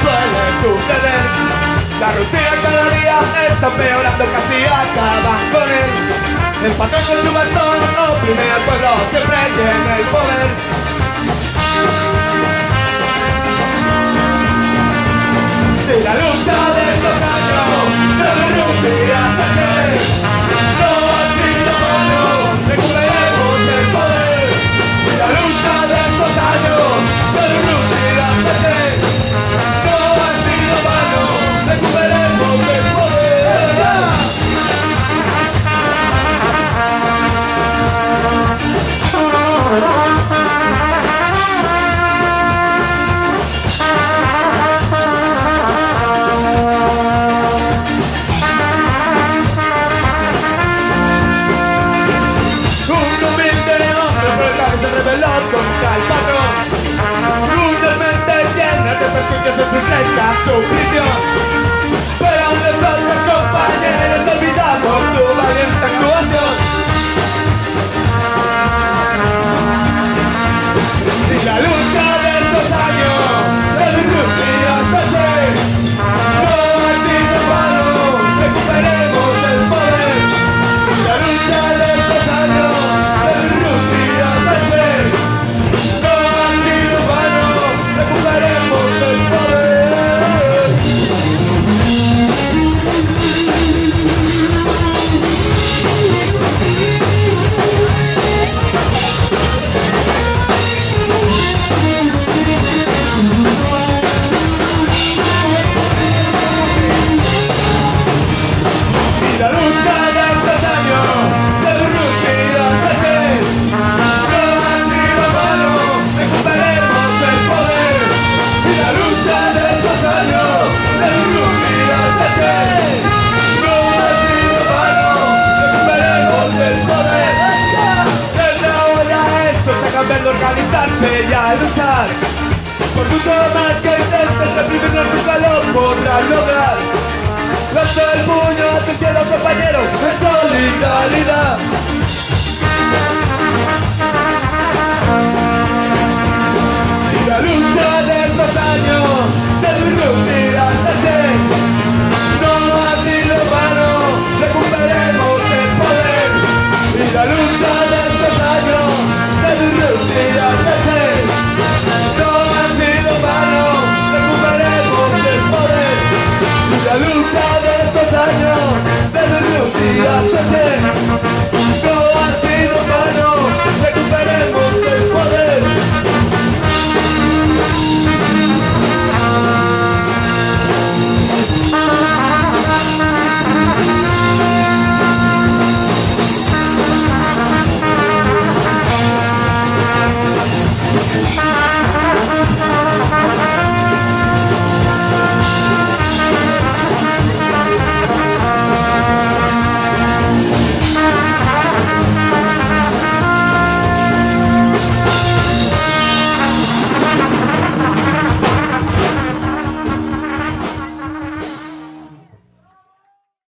suele suceder. La rutina cada día está peorando, casi acaban con él. El patrón con su bastón oprime al pueblo, siempre tiene el poder. Si la lucha Salva, no, brutalmente llena de perjuicios en sus letras, su prisión. y a luchar. Por mucho más que intentes reprimirnos tu calor podrás lograr. Lanza el puño a tus cielos compañeros en solidaridad. Daniel, better you be upset.